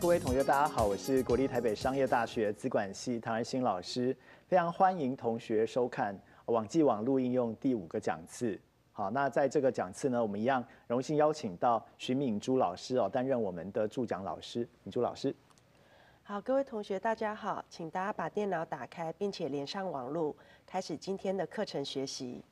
好，各位同学，大家好，我是国立台北商业大学资管系唐仁新老师，非常欢迎同学收看网际网络应用第五个讲次。好，那在这个讲次呢，我们一样荣幸邀请到徐敏珠老师哦，担任我们的助讲老师。敏珠老师，好，各位同学，大家好，请大家把电脑打开，并且连上网络，开始今天的课程学习。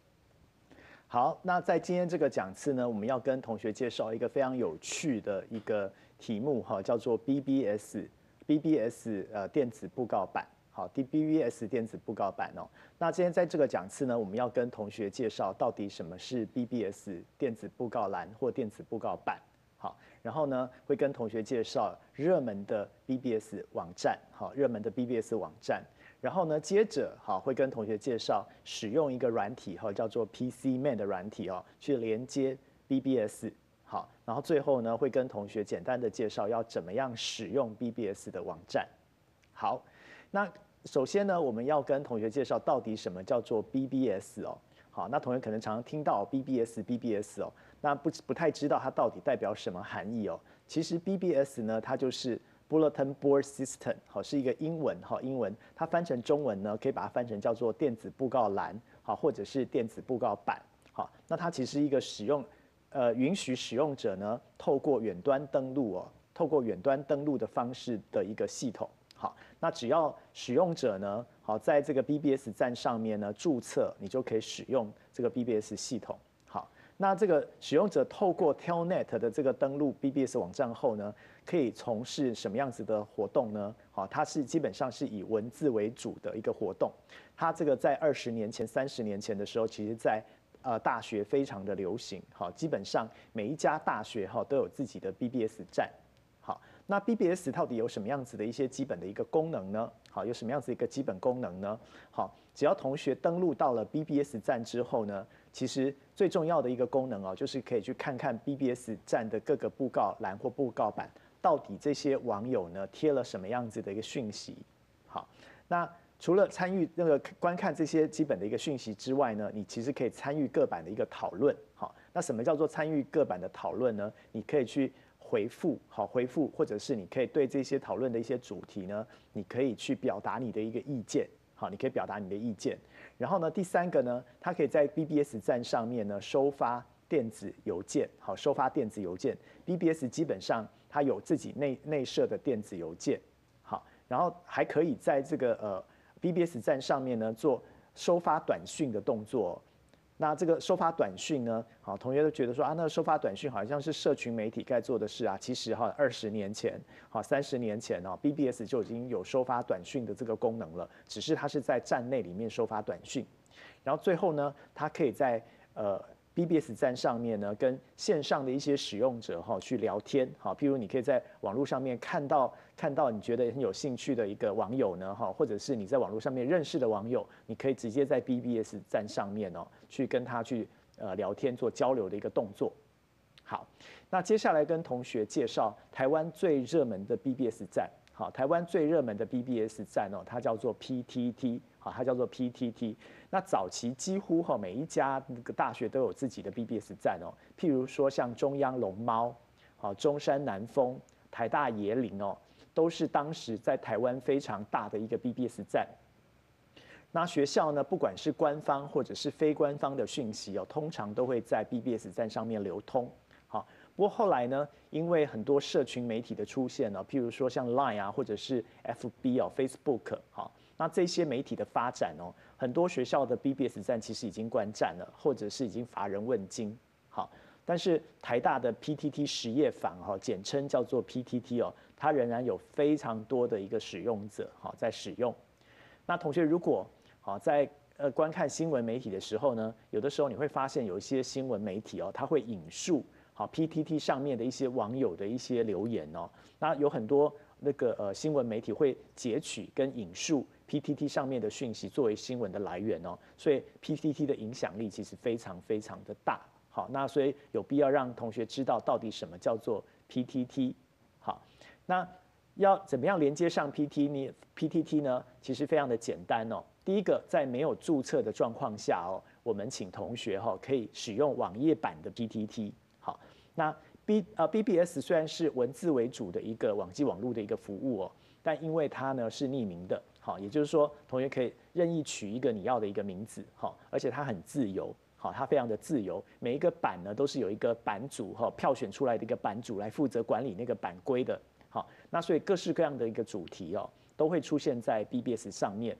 好，那在今天这个讲次呢，我们要跟同学介绍一个非常有趣的一个题目哈，叫做 BBS，BBS 呃电子布告板。好，DBBS 电子布告板哦。那今天在这个讲次呢，我们要跟同学介绍到底什么是 BBS 电子布告栏或电子布告板。好，然后呢，会跟同学介绍热门的 BBS 网站，好，热门的 BBS 网站。然后呢，接着好会跟同学介绍使用一个软体哈，叫做 PCMan 的软体哦，去连接 BBS 好，然后最后呢会跟同学简单的介绍要怎么样使用 BBS 的网站。好，那首先呢，我们要跟同学介绍到底什么叫做 BBS 哦。好，那同学可能常常听到 BBS BBS 哦，那不不太知道它到底代表什么含义哦。其实 BBS 呢，它就是 Bulletin Board System，好，是一个英文，哈，英文，它翻成中文呢，可以把它翻成叫做电子布告栏，好，或者是电子布告板，好，那它其实一个使用，呃，允许使用者呢，透过远端登录哦，透过远端登录的方式的一个系统，好，那只要使用者呢，好，在这个 BBS 站上面呢注册，你就可以使用这个 BBS 系统。好那这个使用者透过 Telnet 的这个登录 BBS 网站后呢，可以从事什么样子的活动呢？好，它是基本上是以文字为主的一个活动。它这个在二十年前、三十年前的时候，其实在呃大学非常的流行。好，基本上每一家大学哈都有自己的 BBS 站。好，那 BBS 到底有什么样子的一些基本的一个功能呢？好，有什么样子一个基本功能呢？好，只要同学登录到了 BBS 站之后呢，其实最重要的一个功能哦，就是可以去看看 BBS 站的各个布告栏或布告板，到底这些网友呢贴了什么样子的一个讯息。好，那除了参与那个观看这些基本的一个讯息之外呢，你其实可以参与各版的一个讨论。好，那什么叫做参与各版的讨论呢？你可以去。回复好回复，或者是你可以对这些讨论的一些主题呢，你可以去表达你的一个意见，好，你可以表达你的意见。然后呢，第三个呢，它可以在 BBS 站上面呢收发电子邮件，好，收发电子邮件。BBS 基本上它有自己内内设的电子邮件，好，然后还可以在这个呃 BBS 站上面呢做收发短讯的动作。那这个收发短讯呢？好，同学都觉得说啊，那收发短讯好像是社群媒体该做的事啊。其实哈，二十年前，好，三十年前哦，BBS 就已经有收发短讯的这个功能了，只是它是在站内里面收发短讯，然后最后呢，它可以在呃。BBS 站上面呢，跟线上的一些使用者哈去聊天，好，譬如你可以在网络上面看到看到你觉得很有兴趣的一个网友呢，哈，或者是你在网络上面认识的网友，你可以直接在 BBS 站上面哦，去跟他去呃聊天做交流的一个动作。好，那接下来跟同学介绍台湾最热门的 BBS 站。好，台湾最热门的 BBS 站哦，它叫做 PTT，好，它叫做 PTT。那早期几乎哈每一家那个大学都有自己的 BBS 站哦，譬如说像中央龙猫，好，中山南丰、台大椰林哦，都是当时在台湾非常大的一个 BBS 站。那学校呢，不管是官方或者是非官方的讯息哦，通常都会在 BBS 站上面流通。不过后来呢，因为很多社群媒体的出现呢，譬如说像 Line 啊，或者是 FB 哦，Facebook 好，那这些媒体的发展哦，很多学校的 BBS 站其实已经关站了，或者是已经乏人问津。好，但是台大的 PTT 实业坊哈，简称叫做 PTT 哦，它仍然有非常多的一个使用者哈在使用。那同学如果好在呃观看新闻媒体的时候呢，有的时候你会发现有一些新闻媒体哦，它会引述。好，PTT 上面的一些网友的一些留言哦，那有很多那个呃新闻媒体会截取跟引述 PTT 上面的讯息作为新闻的来源哦，所以 PTT 的影响力其实非常非常的大。好，那所以有必要让同学知道到底什么叫做 PTT。好，那要怎么样连接上 PT 呢？PTT 呢，其实非常的简单哦。第一个，在没有注册的状况下哦，我们请同学哈可以使用网页版的 PTT。那 B 呃 BBS 虽然是文字为主的一个网际网络的一个服务哦，但因为它呢是匿名的，好，也就是说同学可以任意取一个你要的一个名字，好，而且它很自由，好，它非常的自由，每一个版呢都是有一个版主哈票选出来的一个版主来负责管理那个版规的，好，那所以各式各样的一个主题哦都会出现在 BBS 上面。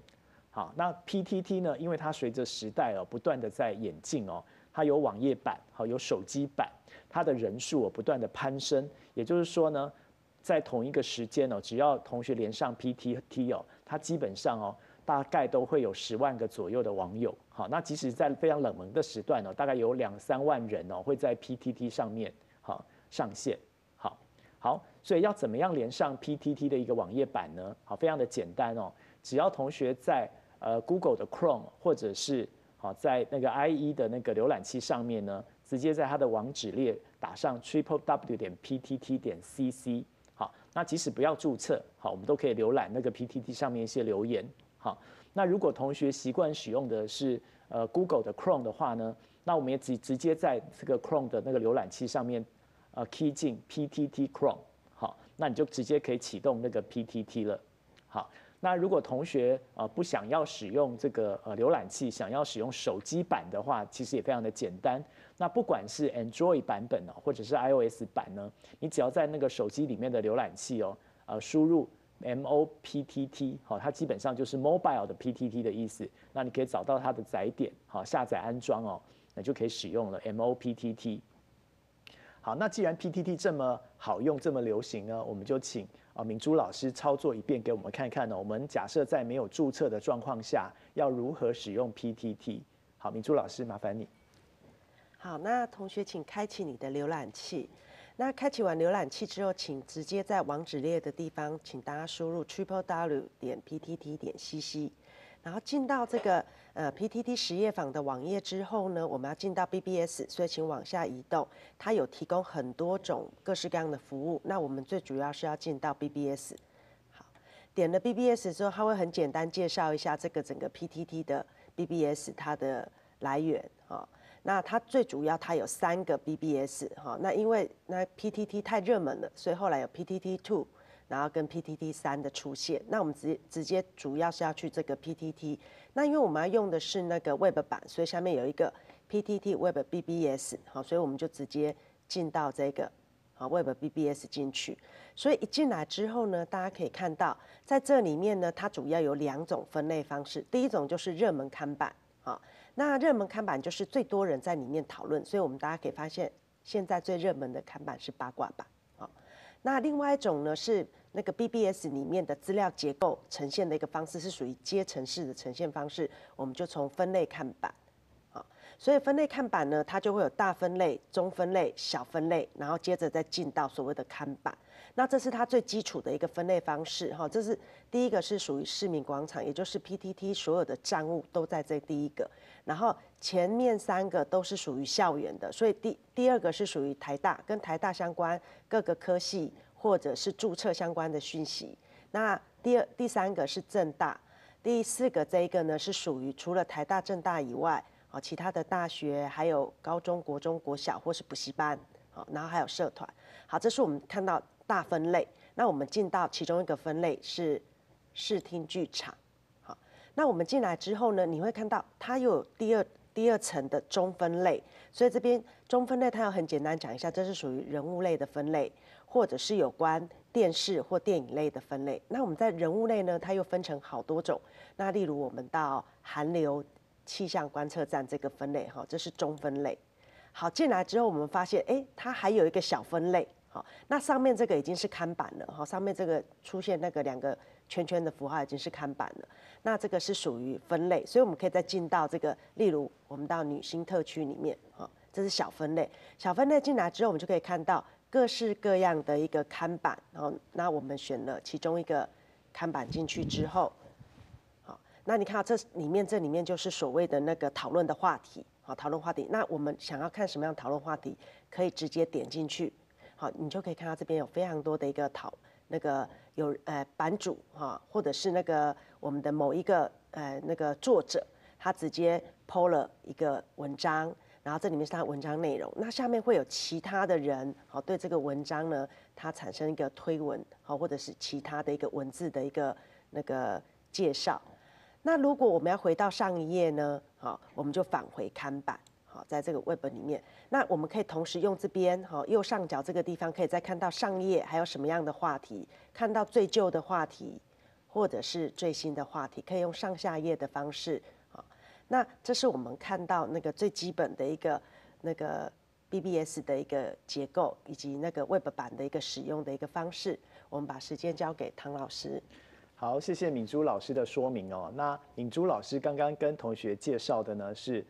好，那 PTT 呢？因为它随着时代哦不断的在演进哦，它有网页版，好有手机版，它的人数不断的攀升。也就是说呢，在同一个时间哦，只要同学连上 PTT 哦，它基本上哦大概都会有十万个左右的网友。好，那即使在非常冷门的时段哦，大概有两三万人哦会在 PTT 上面好上线。好，好，所以要怎么样连上 PTT 的一个网页版呢？好，非常的简单哦，只要同学在呃，Google 的 Chrome 或者是好在那个 IE 的那个浏览器上面呢，直接在它的网址列打上 triple w 点 ptt 点 cc，好，那即使不要注册，好，我们都可以浏览那个 PTT 上面一些留言，好，那如果同学习惯使用的是呃 Google 的 Chrome 的话呢，那我们也直直接在这个 Chrome 的那个浏览器上面呃 key 进 PTT Chrome，好，那你就直接可以启动那个 PTT 了，好。那如果同学呃不想要使用这个呃浏览器，想要使用手机版的话，其实也非常的简单。那不管是 Android 版本呢，或者是 iOS 版呢，你只要在那个手机里面的浏览器哦，呃输入 M O P T T，好，它基本上就是 mobile 的 P T T 的意思。那你可以找到它的载点，好，下载安装哦，那就可以使用了 M O P T T。好，那既然 P T T 这么好用，这么流行呢，我们就请。啊，明珠老师操作一遍给我们看看呢。我们假设在没有注册的状况下，要如何使用 PTT？好，明珠老师麻烦你。好，那同学请开启你的浏览器。那开启完浏览器之后，请直接在网址列的地方，请大家输入 triple w 点 ptt 点 cc。然后进到这个呃 PTT 实业坊的网页之后呢，我们要进到 BBS，所以请往下移动。它有提供很多种各式各样的服务，那我们最主要是要进到 BBS。好，点了 BBS 之后，它会很简单介绍一下这个整个 PTT 的 BBS 它的来源哈。那它最主要它有三个 BBS 哈，那因为那 PTT 太热门了，所以后来有 PTT Two。然后跟 PTT 三的出现，那我们直接直接主要是要去这个 PTT，那因为我们要用的是那个 Web 版，所以下面有一个 PTT Web BBS，好，所以我们就直接进到这个好 Web BBS 进去。所以一进来之后呢，大家可以看到在这里面呢，它主要有两种分类方式，第一种就是热门看板，好，那热门看板就是最多人在里面讨论，所以我们大家可以发现现在最热门的看板是八卦版，好，那另外一种呢是。那个 BBS 里面的资料结构呈现的一个方式是属于阶层式的呈现方式，我们就从分类看板，好，所以分类看板呢，它就会有大分类、中分类、小分类，然后接着再进到所谓的看板。那这是它最基础的一个分类方式，哈，这是第一个是属于市民广场，也就是 PTT 所有的账务都在这第一个，然后前面三个都是属于校园的，所以第第二个是属于台大，跟台大相关各个科系。或者是注册相关的讯息。那第二、第三个是正大，第四个这一个呢是属于除了台大、正大以外，啊，其他的大学还有高中国中、国小或是补习班，好，然后还有社团。好，这是我们看到大分类。那我们进到其中一个分类是视听剧场。好，那我们进来之后呢，你会看到它又有第二第二层的中分类。所以这边中分类它要很简单讲一下，这是属于人物类的分类。或者是有关电视或电影类的分类，那我们在人物类呢，它又分成好多种。那例如我们到寒流气象观测站这个分类，哈，这是中分类。好，进来之后我们发现，哎，它还有一个小分类，好，那上面这个已经是看板了，哈，上面这个出现那个两个圈圈的符号已经是看板了。那这个是属于分类，所以我们可以再进到这个，例如我们到女星特区里面，哈，这是小分类。小分类进来之后，我们就可以看到。各式各样的一个看板，然后那我们选了其中一个看板进去之后，好，那你看到这里面这里面就是所谓的那个讨论的话题，好，讨论话题。那我们想要看什么样讨论话题，可以直接点进去，好，你就可以看到这边有非常多的一个讨那个有呃版主哈，或者是那个我们的某一个呃那个作者，他直接 PO 了一个文章。然后这里面是它文章内容，那下面会有其他的人，好，对这个文章呢，它产生一个推文，好，或者是其他的一个文字的一个那个介绍。那如果我们要回到上一页呢，好，我们就返回看板，好，在这个 Web 里面，那我们可以同时用这边，好，右上角这个地方可以再看到上一页还有什么样的话题，看到最旧的话题，或者是最新的话题，可以用上下页的方式，那这是我们看到那个最基本的一个那个 BBS 的一个结构，以及那个 Web 版的一个使用的一个方式。我们把时间交给唐老师。好，谢谢敏珠老师的说明哦。那敏珠老师刚刚跟同学介绍的呢，是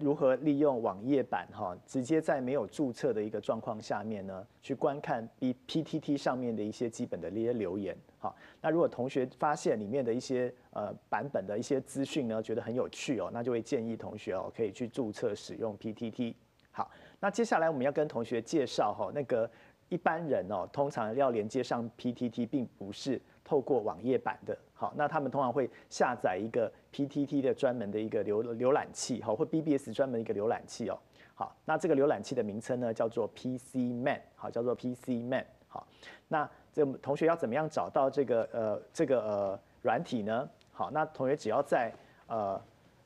如何利用网页版哈，直接在没有注册的一个状况下面呢，去观看 B P T T 上面的一些基本的一些留言。好，那如果同学发现里面的一些呃版本的一些资讯呢，觉得很有趣哦，那就会建议同学哦，可以去注册使用 P T T。好，那接下来我们要跟同学介绍哈，那个一般人哦，通常要连接上 P T T，并不是。透过网页版的，好，那他们通常会下载一个 PTT 的专门的一个浏浏览器，好，或 BBS 专门一个浏览器哦，好，那这个浏览器的名称呢叫做 PC Man，好，叫做 PC Man，好，那这同学要怎么样找到这个呃这个呃软体呢？好，那同学只要在呃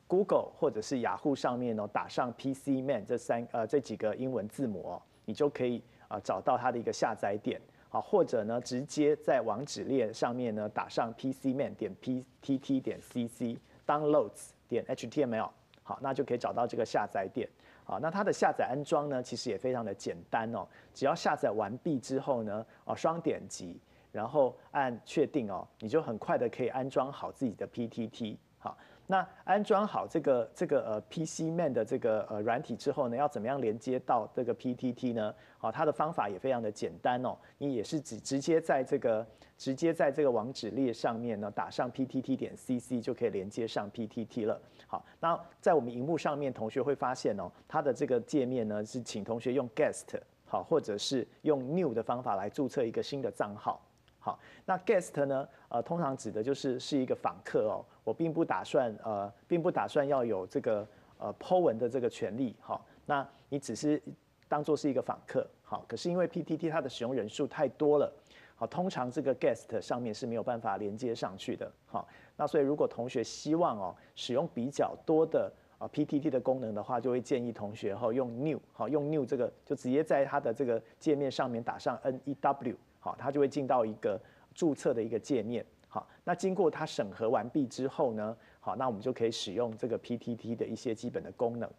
Google 或者是雅虎上面哦打上 PC Man 这三呃这几个英文字母哦，你就可以啊找到它的一个下载点。啊，或者呢，直接在网址列上面呢打上 PCman 点 PTT 点 CC downloads 点 HTML，好，那就可以找到这个下载点。好，那它的下载安装呢，其实也非常的简单哦，只要下载完毕之后呢，哦，双点击，然后按确定哦，你就很快的可以安装好自己的 PTT。好。那安装好这个这个呃 PC Man 的这个呃软体之后呢，要怎么样连接到这个 PTT 呢？好，它的方法也非常的简单哦，你也是直直接在这个直接在这个网址列上面呢打上 PTT 点 CC 就可以连接上 PTT 了。好，那在我们荧幕上面，同学会发现哦，它的这个界面呢是请同学用 Guest 好，或者是用 New 的方法来注册一个新的账号。好，那 guest 呢？呃，通常指的就是是一个访客哦。我并不打算呃，并不打算要有这个呃 po 文的这个权利。好，那你只是当做是一个访客。好，可是因为 PTT 它的使用人数太多了，好，通常这个 guest 上面是没有办法连接上去的。好，那所以如果同学希望哦使用比较多的啊 PTT 的功能的话，就会建议同学哈用 new 好用 new 这个就直接在它的这个界面上面打上 new。好，它就会进到一个注册的一个界面。好，那经过它审核完毕之后呢，好，那我们就可以使用这个 PTT 的一些基本的功能。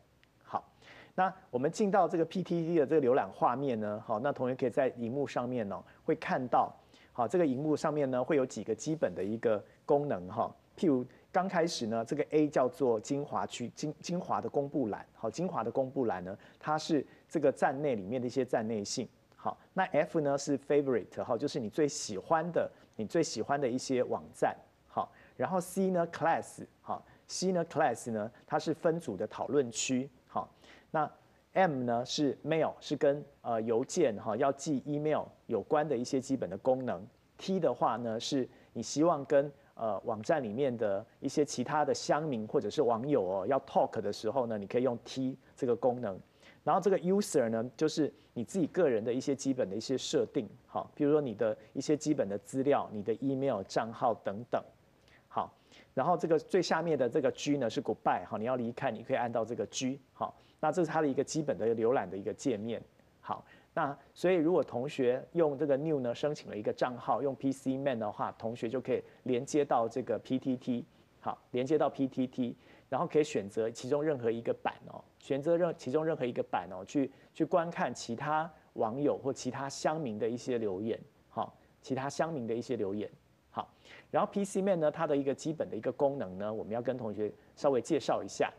好，那我们进到这个 PTT 的这个浏览画面呢，好，那同学可以在荧幕上面呢会看到，好，这个荧幕上面呢会有几个基本的一个功能哈。譬如刚开始呢，这个 A 叫做精华区精精华的公布栏，好，精华的公布栏呢，它是这个站内里面的一些站内性。好，那 F 呢是 favorite 哈，就是你最喜欢的，你最喜欢的一些网站。好，然后 C 呢 class 好，C 呢 class 呢它是分组的讨论区。好，那 M 呢是 mail 是跟呃邮件哈要寄 email 有关的一些基本的功能。T 的话呢是你希望跟呃网站里面的一些其他的乡民或者是网友哦要 talk 的时候呢，你可以用 T 这个功能。然后这个 user 呢，就是你自己个人的一些基本的一些设定，好，比如说你的一些基本的资料、你的 email 账号等等，好，然后这个最下面的这个 G 呢是 goodbye，好，你要离开，你可以按到这个 G，好，那这是它的一个基本的浏览的一个界面，好，那所以如果同学用这个 new 呢申请了一个账号，用 PC Man 的话，同学就可以连接到这个 PTT，好，连接到 PTT。然后可以选择其中任何一个版哦，选择任其中任何一个版哦，去去观看其他网友或其他乡民的一些留言，好，其他乡民的一些留言，好。然后 PC Man 呢，它的一个基本的一个功能呢，我们要跟同学稍微介绍一下。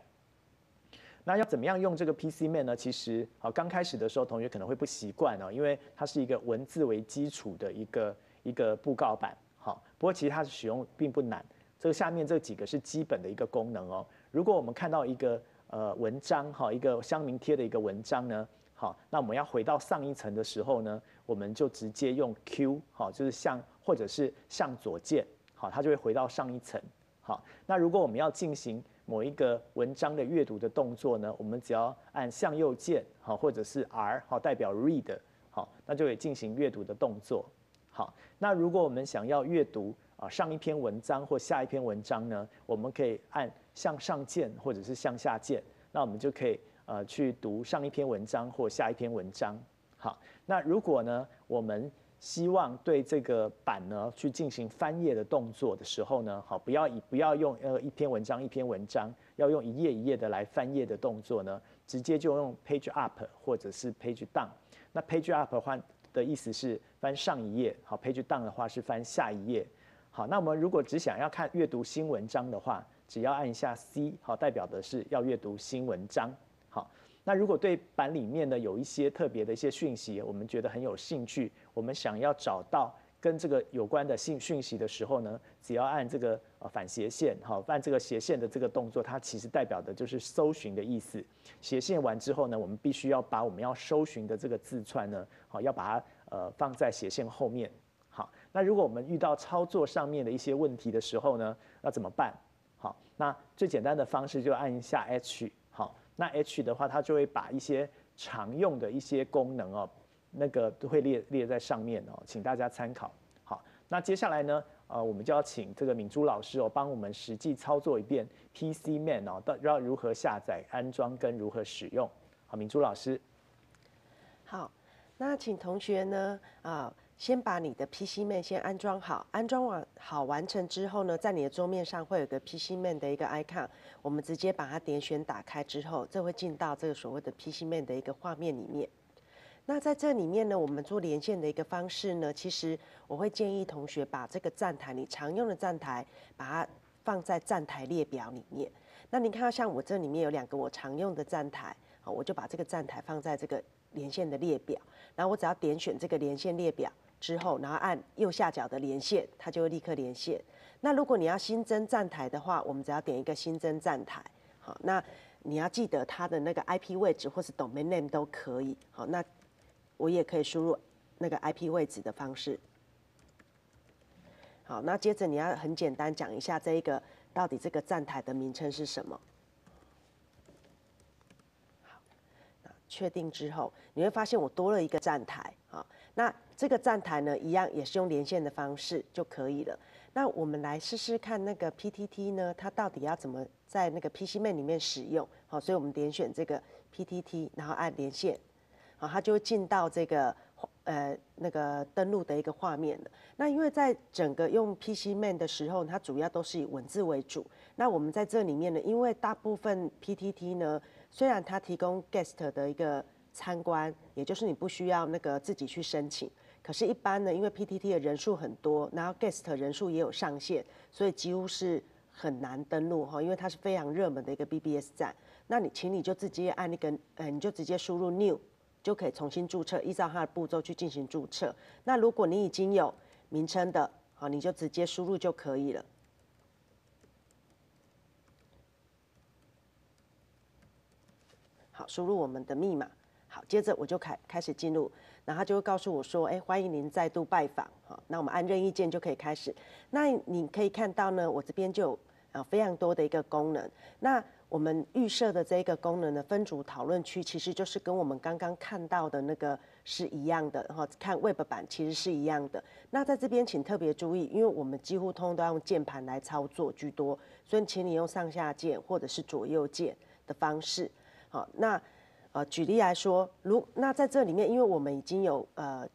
那要怎么样用这个 PC Man 呢？其实好，刚开始的时候同学可能会不习惯哦，因为它是一个文字为基础的一个一个布告板，好。不过其实它的使用并不难，这个下面这几个是基本的一个功能哦。如果我们看到一个呃文章哈，一个乡民贴的一个文章呢，好，那我们要回到上一层的时候呢，我们就直接用 Q 好，就是向或者是向左键好，它就会回到上一层好。那如果我们要进行某一个文章的阅读的动作呢，我们只要按向右键，好，或者是 R，好，代表 read，好，那就可以进行阅读的动作。好，那如果我们想要阅读啊上一篇文章或下一篇文章呢，我们可以按向上键或者是向下键，那我们就可以呃去读上一篇文章或下一篇文章。好，那如果呢我们希望对这个板呢去进行翻页的动作的时候呢，好，不要以不要用呃一篇文章一篇文章，要用一页一页的来翻页的动作呢，直接就用 Page Up 或者是 Page Down。那 Page Up 的话的意思是翻上一页，好，Page Down 的话是翻下一页。好，那我们如果只想要看阅读新文章的话，只要按一下 C，好，代表的是要阅读新文章。好。那如果对版里面呢有一些特别的一些讯息，我们觉得很有兴趣，我们想要找到跟这个有关的信讯息的时候呢，只要按这个呃反斜线，好，按这个斜线的这个动作，它其实代表的就是搜寻的意思。斜线完之后呢，我们必须要把我们要搜寻的这个字串呢，好，要把它呃放在斜线后面。好，那如果我们遇到操作上面的一些问题的时候呢，要怎么办？好，那最简单的方式就按一下 H 好。那 H 的话，它就会把一些常用的一些功能哦，那个都会列列在上面哦，请大家参考。好，那接下来呢，呃，我们就要请这个敏珠老师哦，帮我们实际操作一遍 PC Man 哦，到要如何下载、安装跟如何使用。好，敏珠老师。好，那请同学呢，啊。先把你的 PC Man 先安装好，安装完好完成之后呢，在你的桌面上会有个 PC Man 的一个 icon，我们直接把它点选打开之后，这会进到这个所谓的 PC Man 的一个画面里面。那在这里面呢，我们做连线的一个方式呢，其实我会建议同学把这个站台你常用的站台，把它放在站台列表里面。那你看到像我这里面有两个我常用的站台，好，我就把这个站台放在这个连线的列表，然后我只要点选这个连线列表。之后，然后按右下角的连线，它就会立刻连线。那如果你要新增站台的话，我们只要点一个新增站台。好，那你要记得它的那个 IP 位置或是 domain name 都可以。好，那我也可以输入那个 IP 位置的方式。好，那接着你要很简单讲一下这一个到底这个站台的名称是什么。好，确定之后，你会发现我多了一个站台。那这个站台呢，一样也是用连线的方式就可以了。那我们来试试看那个 PTT 呢，它到底要怎么在那个 PCMan 里面使用？好，所以我们点选这个 PTT，然后按连线，好，它就会进到这个呃那个登录的一个画面了。那因为在整个用 PCMan 的时候，它主要都是以文字为主。那我们在这里面呢，因为大部分 PTT 呢，虽然它提供 guest 的一个参观，也就是你不需要那个自己去申请。可是，一般呢，因为 PTT 的人数很多，然后 guest 人数也有上限，所以几乎是很难登录哈。因为它是非常热门的一个 BBS 站。那你，请你就直接按那个，呃，你就直接输入 new，就可以重新注册，依照它的步骤去进行注册。那如果你已经有名称的，好，你就直接输入就可以了。好，输入我们的密码。好，接着我就开开始进入，然后就会告诉我说，哎，欢迎您再度拜访。好，那我们按任意键就可以开始。那你可以看到呢，我这边就有啊非常多的一个功能。那我们预设的这个功能的分组讨论区，其实就是跟我们刚刚看到的那个是一样的。哈，看 Web 版其实是一样的。那在这边请特别注意，因为我们几乎通都要用键盘来操作居多，所以请你用上下键或者是左右键的方式。好，那。呃，举例来说，如那在这里面，因为我们已经有呃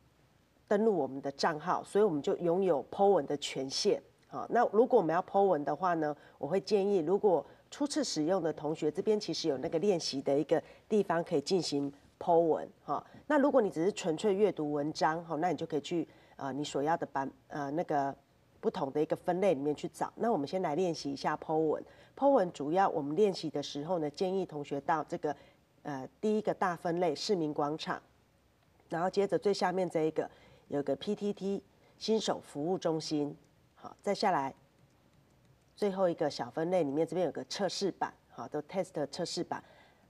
登录我们的账号，所以我们就拥有 Po 文的权限。好，那如果我们要 Po 文的话呢，我会建议，如果初次使用的同学，这边其实有那个练习的一个地方可以进行 Po 文。哈，那如果你只是纯粹阅读文章，哈，那你就可以去呃你所要的版呃那个不同的一个分类里面去找。那我们先来练习一下 Po 文。Po 文主要我们练习的时候呢，建议同学到这个。呃，第一个大分类市民广场，然后接着最下面这一个有个 PTT 新手服务中心，好，再下来最后一个小分类里面这边有个测试版，好，的 test 测试版，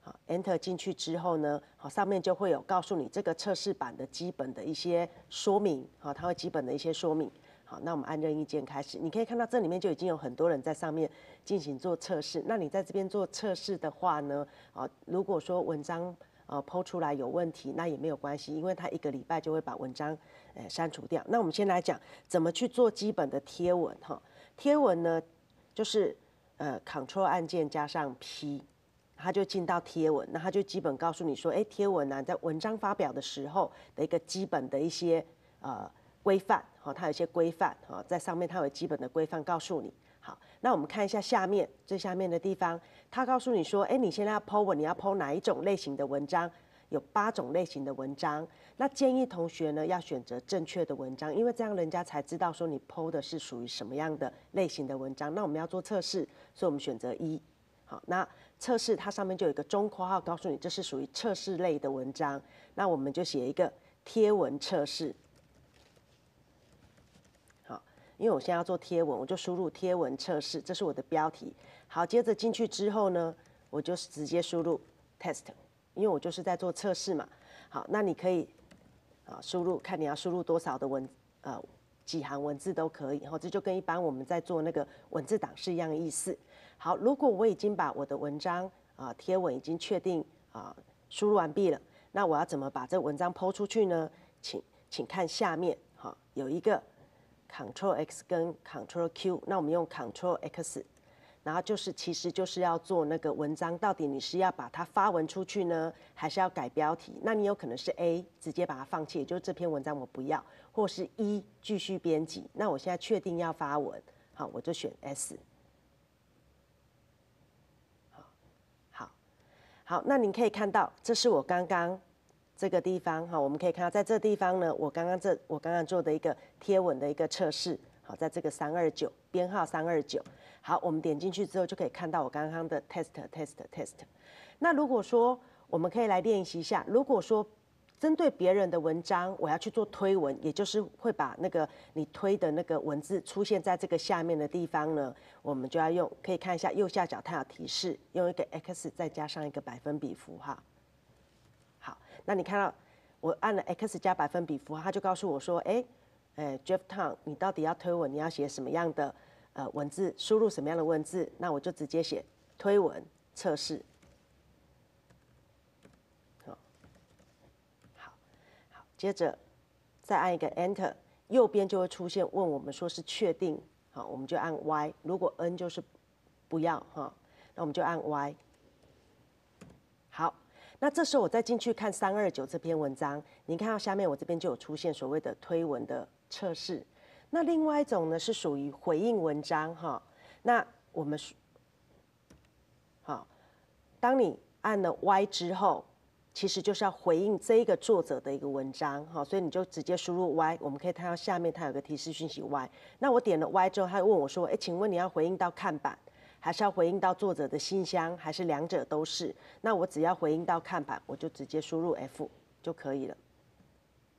好，enter 进去之后呢，好，上面就会有告诉你这个测试版的基本的一些说明，好，它会基本的一些说明。好，那我们按任意键开始，你可以看到这里面就已经有很多人在上面进行做测试。那你在这边做测试的话呢，啊，如果说文章呃抛出来有问题，那也没有关系，因为它一个礼拜就会把文章呃删除掉。那我们先来讲怎么去做基本的贴文哈。贴文呢，就是呃 Ctrl 按键加上 P，它就进到贴文，那它就基本告诉你说，哎，贴文呢在文章发表的时候的一个基本的一些呃。规范，好，它有一些规范，好，在上面它有基本的规范告诉你。好，那我们看一下下面最下面的地方，它告诉你说，哎，你现在要 po 文，你要 po 哪一种类型的文章？有八种类型的文章，那建议同学呢要选择正确的文章，因为这样人家才知道说你 po 的是属于什么样的类型的文章。那我们要做测试，所以我们选择一。好，那测试它上面就有一个中括号告诉你这是属于测试类的文章，那我们就写一个贴文测试。因为我现在要做贴文，我就输入贴文测试，这是我的标题。好，接着进去之后呢，我就直接输入 test，因为我就是在做测试嘛。好，那你可以啊输入，看你要输入多少的文，呃几行文字都可以。然后这就跟一般我们在做那个文字档是一样的意思。好，如果我已经把我的文章啊贴文已经确定啊输入完毕了，那我要怎么把这文章抛出去呢？请请看下面，哈，有一个。Ctrl X 跟 Ctrl Q，那我们用 Ctrl X，然后就是其实就是要做那个文章，到底你是要把它发文出去呢，还是要改标题？那你有可能是 A 直接把它放弃，也就是这篇文章我不要，或是一继续编辑。那我现在确定要发文，好，我就选 S。好，好，好，那你可以看到，这是我刚刚。这个地方哈，我们可以看到，在这地方呢，我刚刚这我刚刚做的一个贴文的一个测试，好，在这个三二九编号三二九，好，我们点进去之后就可以看到我刚刚的 test test test。那如果说我们可以来练习一下，如果说针对别人的文章，我要去做推文，也就是会把那个你推的那个文字出现在这个下面的地方呢，我们就要用，可以看一下右下角它有提示，用一个 x 再加上一个百分比符号。那你看到我按了 X 加百分比符号，他就告诉我说：“哎，呃，Jeff Town，你到底要推文，你要写什么样的呃文字，输入什么样的文字？那我就直接写推文测试。好，好，接着再按一个 Enter，右边就会出现问我们说是确定，好，我们就按 Y，如果 N 就是不要哈，那我们就按 Y。那这时候我再进去看三二九这篇文章，你看到下面我这边就有出现所谓的推文的测试。那另外一种呢是属于回应文章哈。那我们好，当你按了 Y 之后，其实就是要回应这一个作者的一个文章哈，所以你就直接输入 Y。我们可以看到下面它有个提示讯息 Y。那我点了 Y 之后，他问我说：“哎，请问你要回应到看板？”还是要回应到作者的信箱，还是两者都是？那我只要回应到看板，我就直接输入 F 就可以了。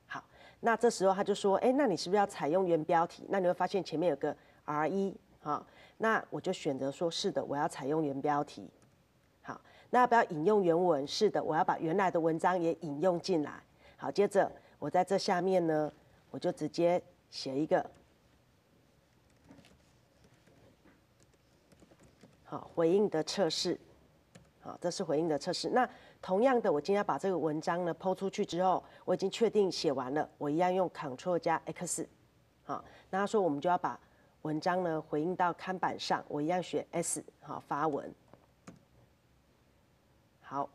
好，那这时候他就说：“哎，那你是不是要采用原标题？”那你会发现前面有个 R 一，好，那我就选择说是的，我要采用原标题。好，那要不要引用原文？是的，我要把原来的文章也引用进来。好，接着我在这下面呢，我就直接写一个。好，回应的测试，好，这是回应的测试。那同样的，我今天把这个文章呢抛出去之后，我已经确定写完了，我一样用 Ctrl 加 X，好，那他说我们就要把文章呢回应到看板上，我一样选 S，好，发文。好，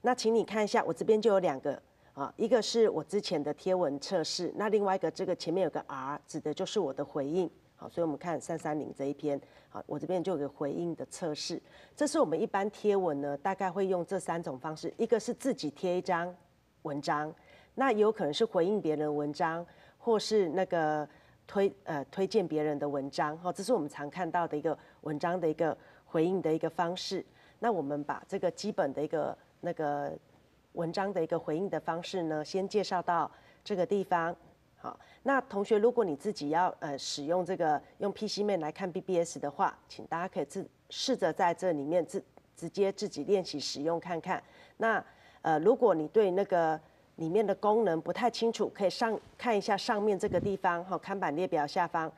那请你看一下，我这边就有两个啊，一个是我之前的贴文测试，那另外一个这个前面有个 R，指的就是我的回应。好，所以我们看三三零这一篇，好，我这边就有个回应的测试。这是我们一般贴文呢，大概会用这三种方式：一个是自己贴一张文章，那有可能是回应别人文章，或是那个推呃推荐别人的文章。好，这是我们常看到的一个文章的一个回应的一个方式。那我们把这个基本的一个那个文章的一个回应的方式呢，先介绍到这个地方。那同学，如果你自己要呃使用这个用 PC 面来看 BBS 的话，请大家可以自试着在这里面自直接自己练习使用看看。那呃，如果你对那个里面的功能不太清楚，可以上看一下上面这个地方哈，看板列表下方，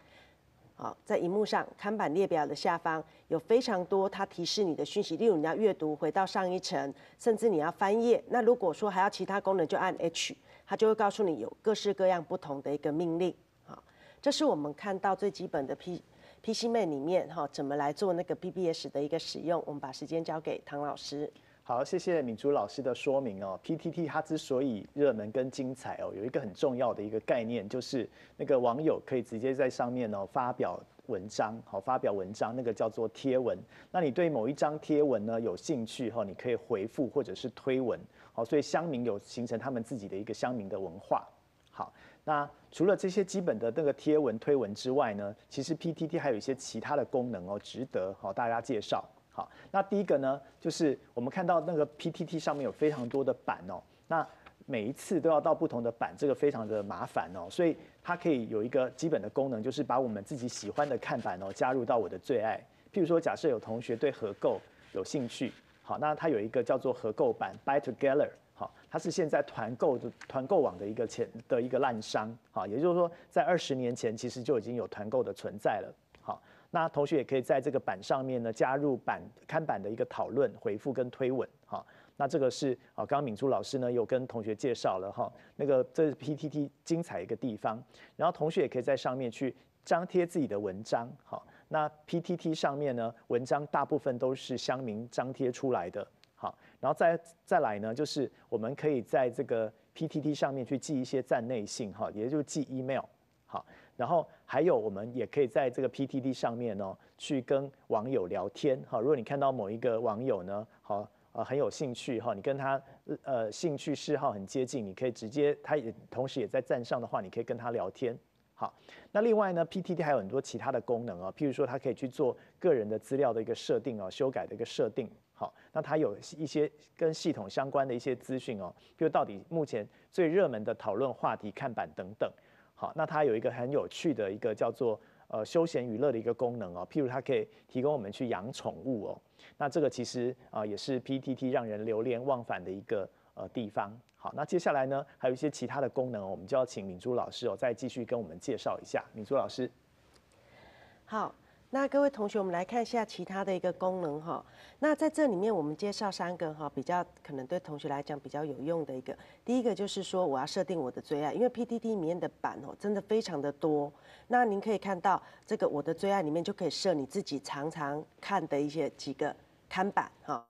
好，在荧幕上看板列表的下方有非常多它提示你的讯息，例如你要阅读回到上一层，甚至你要翻页。那如果说还要其他功能，就按 H，它就会告诉你有各式各样不同的一个命令。好，这是我们看到最基本的 P PC m a n 里面哈，怎么来做那个 BBS 的一个使用。我们把时间交给唐老师。好，谢谢敏珠老师的说明哦。PTT 它之所以热门跟精彩哦，有一个很重要的一个概念，就是那个网友可以直接在上面哦发表文章，好发表文章，那个叫做贴文。那你对某一张贴文呢有兴趣哈，你可以回复或者是推文，所以乡民有形成他们自己的一个乡民的文化。好，那除了这些基本的那个贴文推文之外呢，其实 PTT 还有一些其他的功能哦，值得好大家介绍。好，那第一个呢，就是我们看到那个 PTT 上面有非常多的版哦，那每一次都要到不同的版，这个非常的麻烦哦，所以它可以有一个基本的功能，就是把我们自己喜欢的看板哦加入到我的最爱。譬如说，假设有同学对合购有兴趣，好，那它有一个叫做合购版 Buy Together，好，它是现在团购的团购网的一个前的一个烂商，好，也就是说，在二十年前其实就已经有团购的存在了，好。那同学也可以在这个板上面呢加入板看板的一个讨论、回复跟推文哈。那这个是啊，刚刚敏珠老师呢有跟同学介绍了哈，那个这是 PTT 精彩一个地方。然后同学也可以在上面去张贴自己的文章哈。那 PTT 上面呢文章大部分都是乡民张贴出来的好，然后再再来呢就是我们可以在这个 PTT 上面去寄一些站内信哈，也就是寄 email 好。然后还有，我们也可以在这个 PTT 上面呢，去跟网友聊天哈。如果你看到某一个网友呢，好呃很有兴趣哈，你跟他呃兴趣嗜好很接近，你可以直接，他也同时也在站上的话，你可以跟他聊天。好，那另外呢，PTT 还有很多其他的功能哦，譬如说它可以去做个人的资料的一个设定哦，修改的一个设定。好，那它有一些跟系统相关的一些资讯哦，比如到底目前最热门的讨论话题看板等等。好，那它有一个很有趣的一个叫做呃休闲娱乐的一个功能哦，譬如它可以提供我们去养宠物哦，那这个其实啊也是 PTT 让人流连忘返的一个呃地方。好，那接下来呢还有一些其他的功能，我们就要请敏珠老师哦再继续跟我们介绍一下。敏珠老师，好。那各位同学，我们来看一下其他的一个功能哈。那在这里面，我们介绍三个哈，比较可能对同学来讲比较有用的一个。第一个就是说，我要设定我的最爱，因为 PTT 里面的版哦，真的非常的多。那您可以看到这个我的最爱里面就可以设你自己常常看的一些几个看板哈。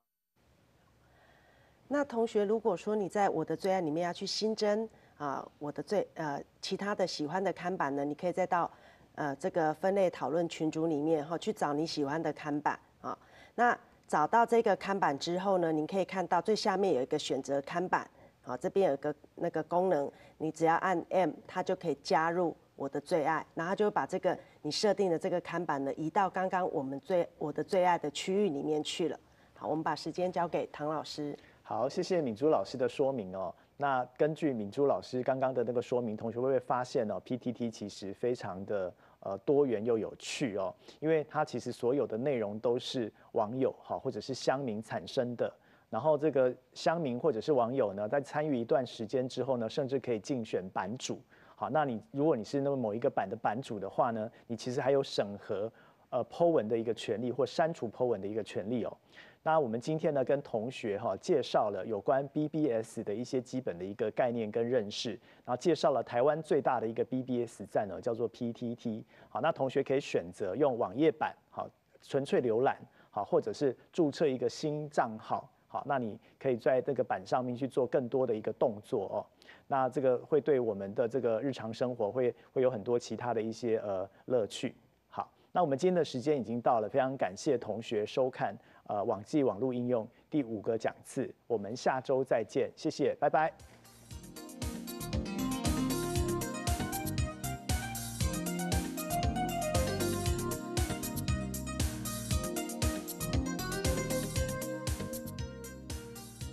那同学，如果说你在我的最爱里面要去新增啊，我的最呃其他的喜欢的看板呢，你可以再到。呃，这个分类讨论群组里面哈，去找你喜欢的看板啊。那找到这个看板之后呢，您可以看到最下面有一个选择看板，好，这边有个那个功能，你只要按 M，它就可以加入我的最爱，然后就把这个你设定的这个看板呢，移到刚刚我们最我的最爱的区域里面去了。好，我们把时间交给唐老师。好，谢谢敏珠老师的说明哦。那根据敏珠老师刚刚的那个说明，同学会不会发现哦，PTT 其实非常的呃多元又有趣哦，因为它其实所有的内容都是网友哈或者是乡民产生的，然后这个乡民或者是网友呢，在参与一段时间之后呢，甚至可以竞选版主。好，那你如果你是那么某一个版的版主的话呢，你其实还有审核呃 Po 文的一个权利或删除 Po 文的一个权利哦。那我们今天呢，跟同学哈介绍了有关 BBS 的一些基本的一个概念跟认识，然后介绍了台湾最大的一个 BBS 站呢，叫做 PTT。好，那同学可以选择用网页版，好，纯粹浏览，好，或者是注册一个新账号，好，那你可以在这个板上面去做更多的一个动作哦。那这个会对我们的这个日常生活会会有很多其他的一些呃乐趣。好，那我们今天的时间已经到了，非常感谢同学收看。呃，网际网络应用第五个讲次，我们下周再见，谢谢，拜拜。